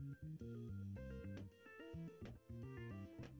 Thank you.